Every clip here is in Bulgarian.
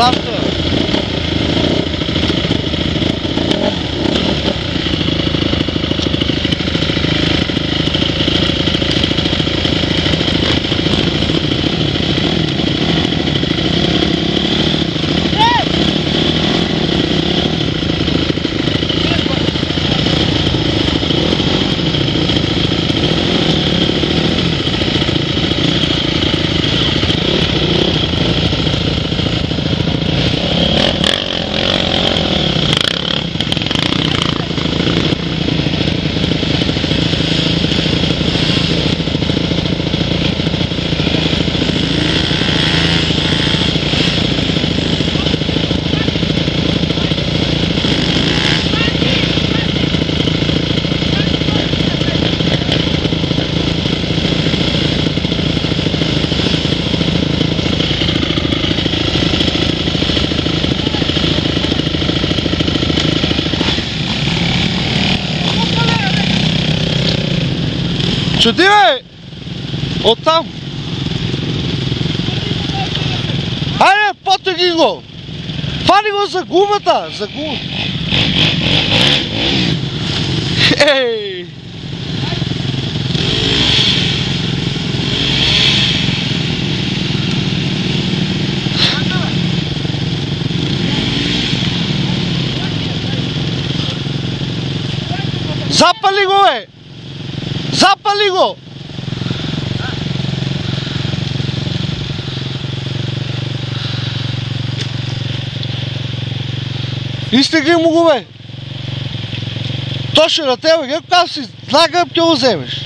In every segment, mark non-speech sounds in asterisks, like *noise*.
Love it. Чуди, бе! Оттам! Хайде, потеги го! Фани го за гумата! За гумата! Ей! Запали го, бе! Запали го! Изтегли му го, бе! Точно на тебе, гей, когато си знагъм, ти го вземеш.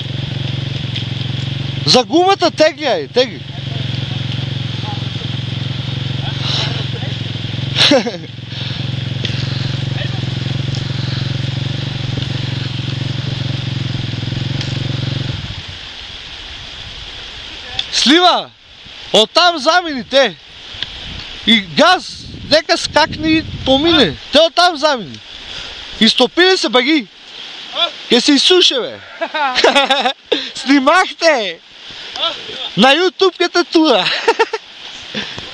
За гумата тегли, ай, тегли. *laughs* *laughs* Слива! Оттам замини те. И газ, нека скакне и помине. Те оттам замини. Изтопили се баги. Ке се изсуше, бе. *laughs* Снимахте! На YouTube ката тура. *laughs*